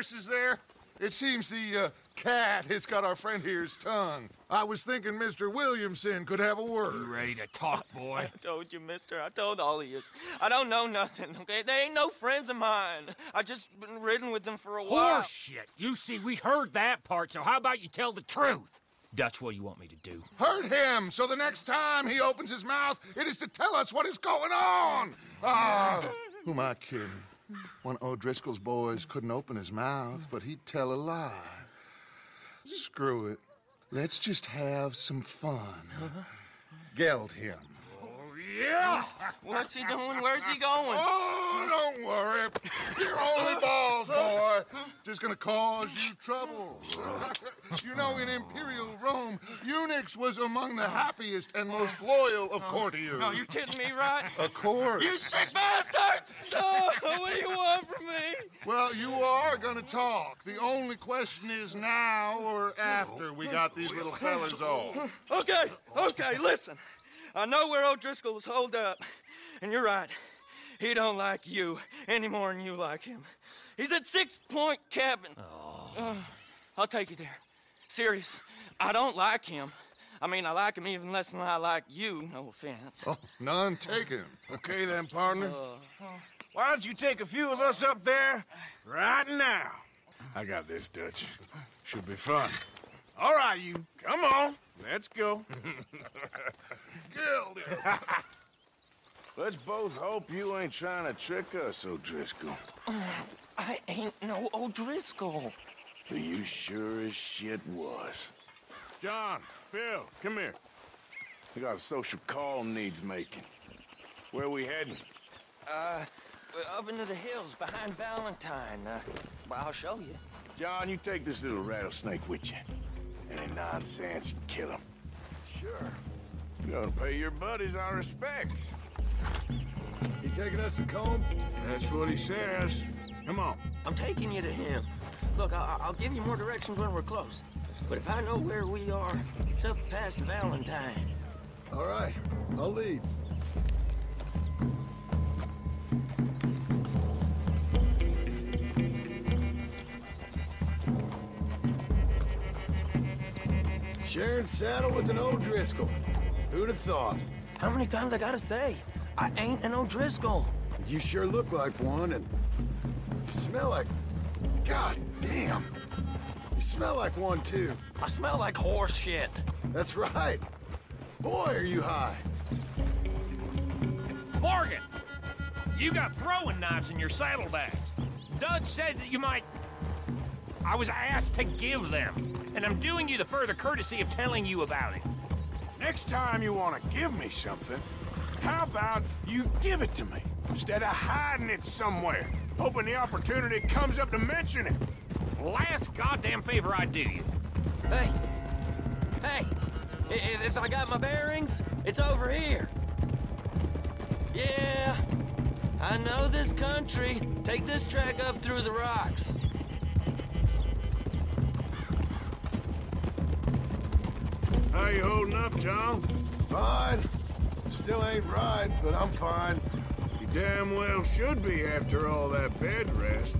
horses there. It seems the uh, cat has got our friend here's tongue. I was thinking Mr. Williamson could have a word. You ready to talk, boy? I told you, mister. I told all of you. I don't know nothing, okay? They ain't no friends of mine. I just been ridden with them for a while. Horseshit. You see, we heard that part, so how about you tell the truth? That's what you want me to do? Hurt him, so the next time he opens his mouth, it is to tell us what is going on. Ah, who am I kidding? One of O'Driscoll's boys couldn't open his mouth, but he'd tell a lie. Screw it. Let's just have some fun. Geld him. Oh, yeah! What's he doing? Where's he going? Oh, don't worry. You're only balls, boy. Just gonna cause you trouble. you know, in Imperial Rome, eunuchs was among the happiest and most loyal of courtiers. No, you're kidding me, right? Of course. You sick bastards! Oh, what do you want from me? Well, you are gonna talk. The only question is now or after we got these little fellas off. Okay, okay, listen. I know where Old O'Driscoll's holed up, and you're right. He don't like you any more than you like him. He's at Six Point Cabin. Uh, I'll take you there. Serious, I don't like him. I mean, I like him even less than I like you, no offense. Oh, none taken. Okay then, partner. Why don't you take a few of us up there right now? I got this, Dutch. Should be fun. All right, you. Come on. Let's go. Geld. Let's both hope you ain't trying to trick us, O'Driscoll. I ain't no O'Driscoll. You sure as shit was. John, Bill, come here. We got a social call needs making. Where we heading? Uh, up into the hills behind Valentine. Uh, well, I'll show you. John, you take this little rattlesnake with you. Any nonsense, you kill him. Sure. You gotta pay your buddies our respects. You taking us to Colm? That's what he says. Come on. I'm taking you to him. Look, I- I'll give you more directions when we're close. But if I know where we are, it's up past Valentine. All right, I'll lead. Sharing saddle with an O'Driscoll. Who'd have thought? How many times I gotta say? I ain't an O'Driscoll. You sure look like one, and you smell like... God damn! You smell like one, too. I smell like horse shit. That's right. Boy, are you high. Morgan! You got throwing knives in your saddlebag. Dud said that you might... I was asked to give them, and I'm doing you the further courtesy of telling you about it. Next time you want to give me something, how about you give it to me instead of hiding it somewhere, hoping the opportunity comes up to mention it? Last goddamn favor I do you. Hey, hey, i- if, if I got my bearings, it's over here. Yeah, I know this country. Take this track up through the rocks. How you holding up, John? Fine. Still ain't right, but I'm fine. You damn well should be after all that bed rest.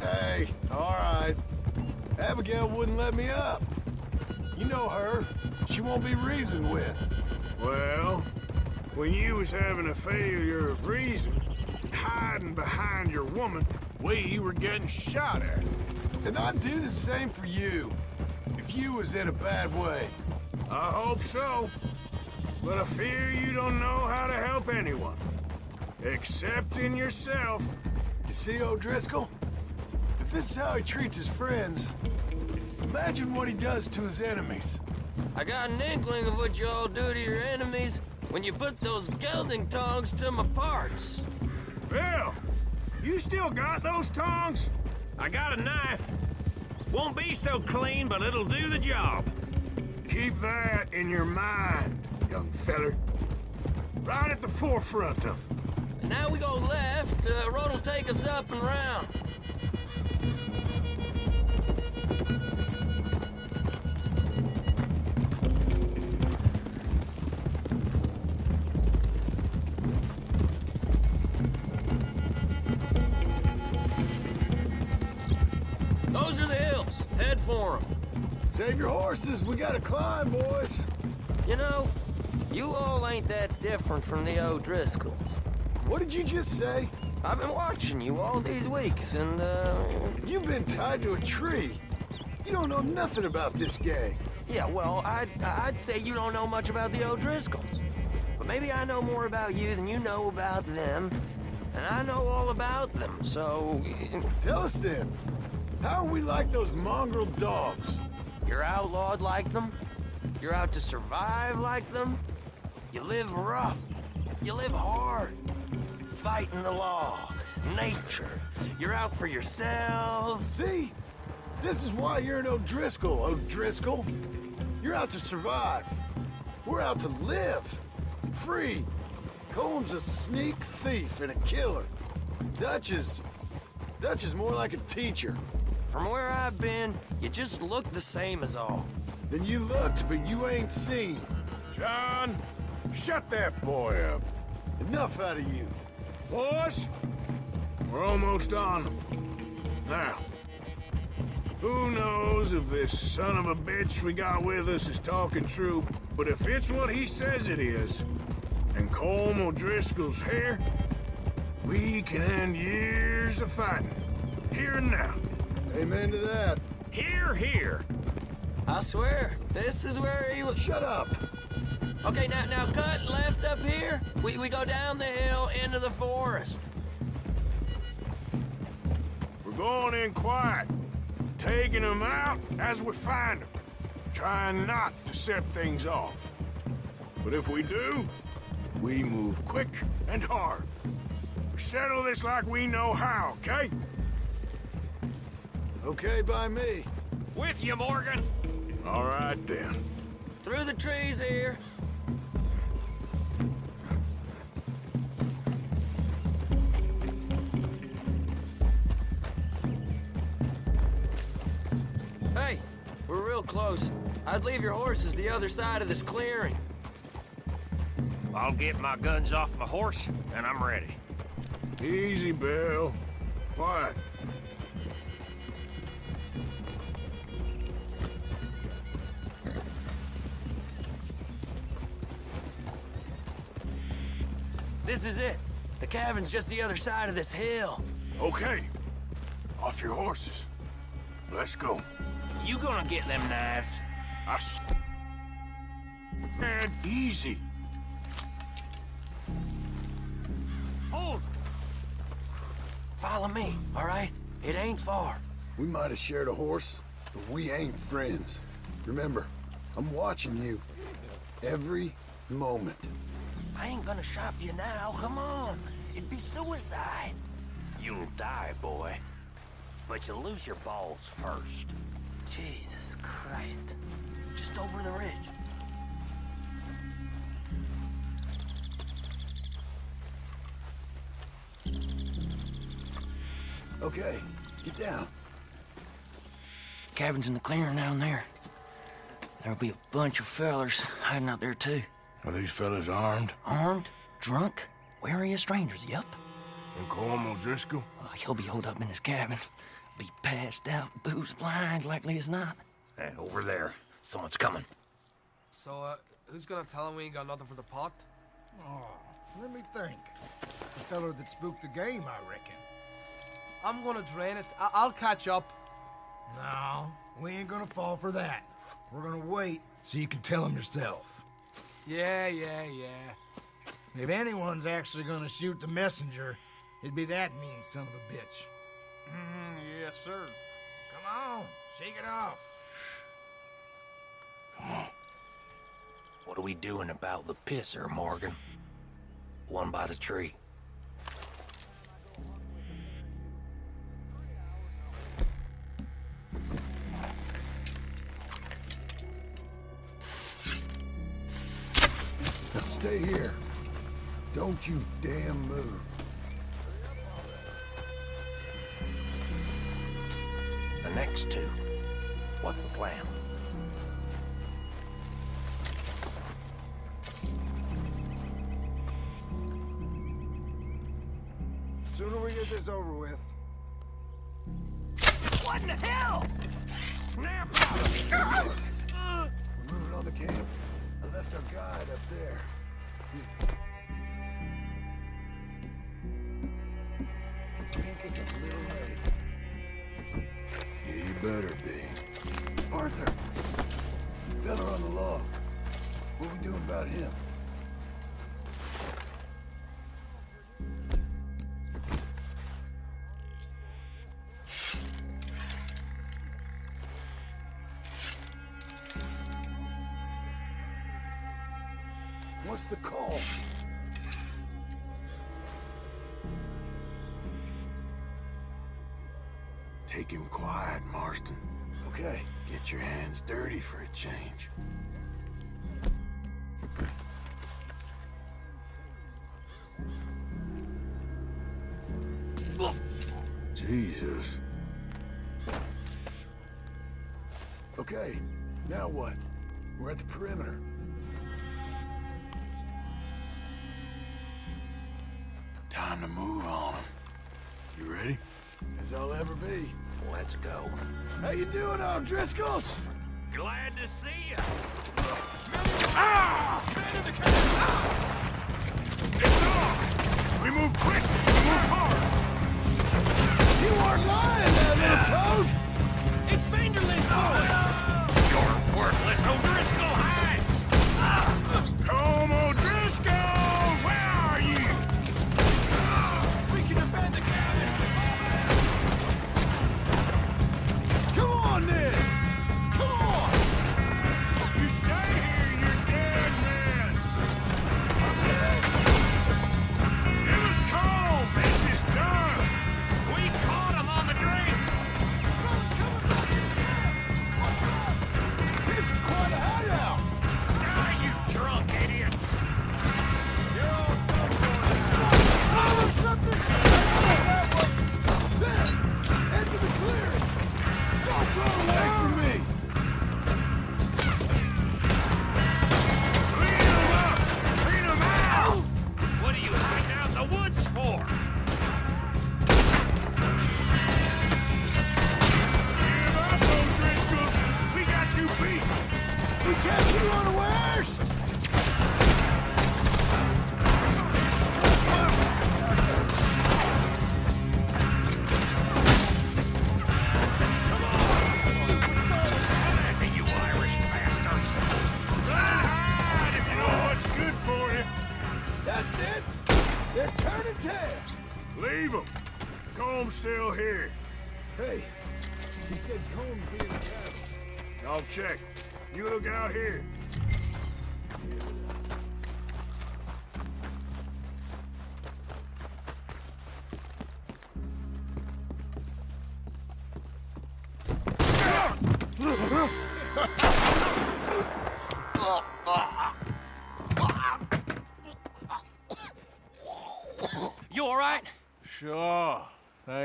Hey, all right. Abigail wouldn't let me up. You know her. She won't be reasoned with. Well, when you was having a failure of reason, hiding behind your woman, we were getting shot at. And I'd do the same for you. If you was in a bad way. I hope so. But I fear you don't know how to help anyone. Except in yourself. You see, O'Driscoll? If this is how he treats his friends, imagine what he does to his enemies. I got an inkling of what you all do to your enemies when you put those gelding tongs to my parts. Bill, you still got those tongs? I got a knife. Won't be so clean, but it'll do the job. Keep that in your mind, young feller. Right at the forefront of it. And now we go left. Uh, road will take us up and round. Save your horses. We gotta climb, boys. You know, you all ain't that different from the O'Driscolls. What did you just say? I've been watching you all these weeks, and, uh... You've been tied to a tree. You don't know nothing about this gang. Yeah, well, I'd, I'd say you don't know much about the O'Driscolls. But maybe I know more about you than you know about them. And I know all about them, so... Tell us then. How are we like those mongrel dogs? You're outlawed like them? You're out to survive like them? You live rough. You live hard. Fighting the law. Nature. You're out for yourselves. See? This is why you're an O'Driscoll, O'Driscoll. You're out to survive. We're out to live. Free. Colm's a sneak thief and a killer. Dutch is... Dutch is more like a teacher. From where I've been, you just look the same as all. Then you looked, but you ain't seen. John, shut that boy up. Enough out of you. Boys, we're almost on them. Now, who knows if this son of a bitch we got with us is talking true, but if it's what he says it is, and Colm O'Driscoll's here, we can end years of fighting. Here and now. Amen to that. Here, here. I swear, this is where he was. Shut up. Okay, now, now cut left up here. We, we go down the hill into the forest. We're going in quiet, taking them out as we find them, trying not to set things off. But if we do, we move quick and hard. We settle this like we know how, okay? Okay by me. With you, Morgan. All right, then. Through the trees here. Hey, we're real close. I'd leave your horses the other side of this clearing. I'll get my guns off my horse, and I'm ready. Easy, Bill. Quiet. Cabin's just the other side of this hill. Okay. Off your horses. Let's go. You gonna get them knives? I s- Man, easy. Hold. Follow me, all right? It ain't far. We might have shared a horse, but we ain't friends. Remember, I'm watching you. Every moment. I ain't gonna shop you now, come on. It'd be suicide. You'll die, boy. But you'll lose your balls first. Jesus Christ. Just over the ridge. Okay, get down. Cabin's in the clearing down there. There'll be a bunch of fellers hiding out there too. Are these fellas armed? Armed, drunk, wary of strangers, yup. And Colm O'Driscoll? Uh, he'll be holed up in his cabin. Be passed out, booze blind, likely as not. Hey, over there. Someone's coming. So, uh, who's gonna tell him we ain't got nothing for the pot? Oh, let me think. The feller that spooked the game, I reckon. I'm gonna drain it. I- I'll catch up. No, we ain't gonna fall for that. We're gonna wait so you can tell him yourself. Yeah, yeah, yeah. If anyone's actually gonna shoot the messenger, it'd be that mean son of a bitch. Mm-hmm, yes, sir. Come on, shake it off. Come on. What are we doing about the pisser, Morgan? One by the tree. Don't you damn move. The next two. What's the plan? Sooner we get this over with. What in the hell? snap! We're moving on the camp. I left our guide up there. He's... You better be. Arthur! Better on the law. What we doing about him? Take him quiet, Marston. Okay. Get your hands dirty for a change. Jesus. Okay. Now what? We're at the perimeter. Time to move on him. You ready? As I'll ever be. Let's go. How you doing, O'Driscolls? Glad to see you. We move quick! We move hard! You weren't lying, that little toad!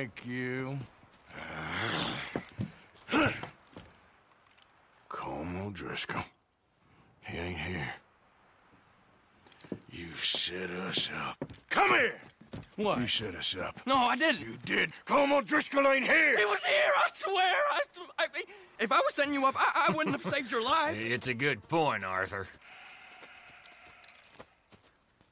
Thank you. Colm Driscoll. He ain't here. You set us up. Come here! What? You set us up. No, I didn't. You did. Colm Driscoll ain't here! He was here, I swear. I, I if I was setting you up, I, I wouldn't have saved your life. It's a good point, Arthur.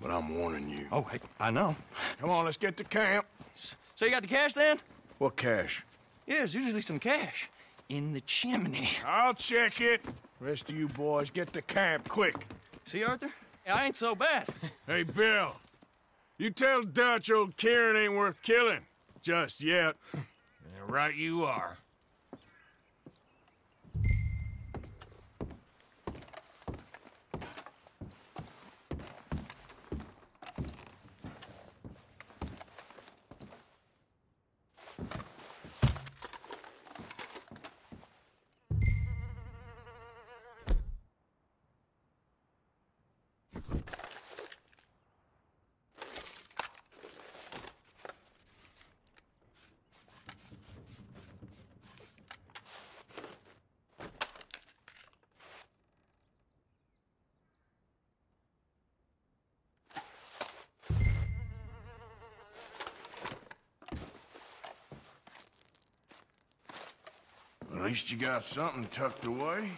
But I'm warning you. Oh, hey, I know. Come on, let's get to camp. So you got the cash then? What cash? Yeah, there's usually some cash in the chimney. I'll check it. Rest of you boys, get to camp quick. See, Arthur? I ain't so bad. Hey, Bill. You tell Dutch old Kieran ain't worth killing. Just yet. Yeah, right you are. Least you got something tucked away.